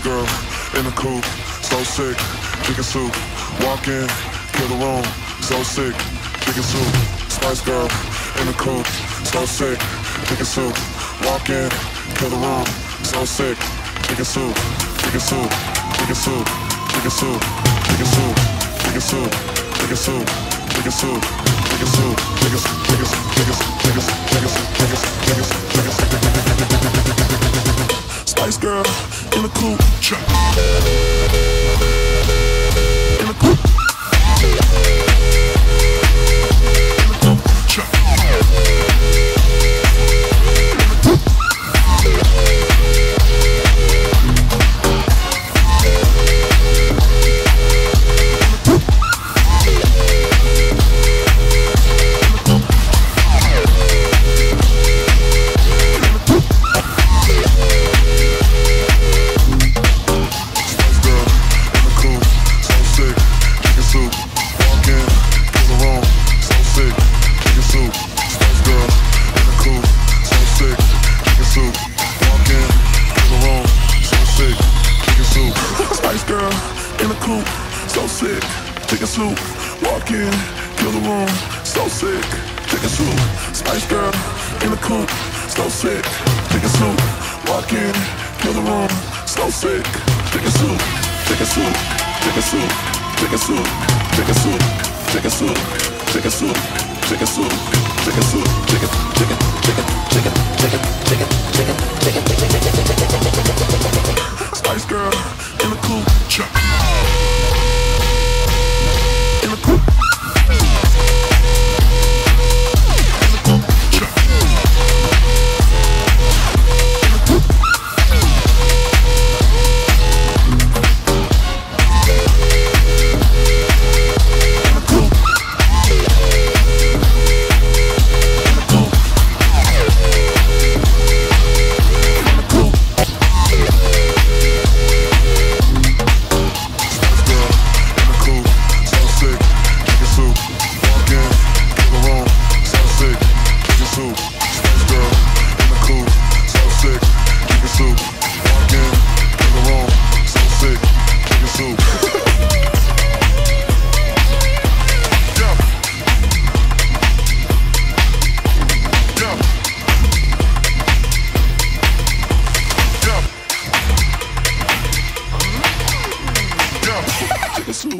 girl in the coupe, so sick, chicken soup. Walk in, kill the room, so sick, chicken soup. Spice girl in the coupe, so sick, chicken soup. Walk in, kill the room, so sick, chicken soup, chicken soup, chicken soup, chicken soup, chicken soup, chicken soup, chicken soup, chicken soup, chicken soup, chicken soup, chicken soup, chicken soup, chicken soup, chicken soup, chicken soup, chicken soup, chicken soup, chicken soup. Spice girl in the cool trap. In the coupe, so sick, chicken soup. Walk in, kill the room, so sick, chicken soup. Spice girl in the coupe, so sick, chicken soup. Walk in, kill the room, so sick, chicken soup, chicken soup, chicken soup, chicken soup, chicken soup, chicken soup, chicken soup, chicken soup, chicken soup, chicken, chicken, chicken, chicken, chicken, chicken, chicken, chicken. so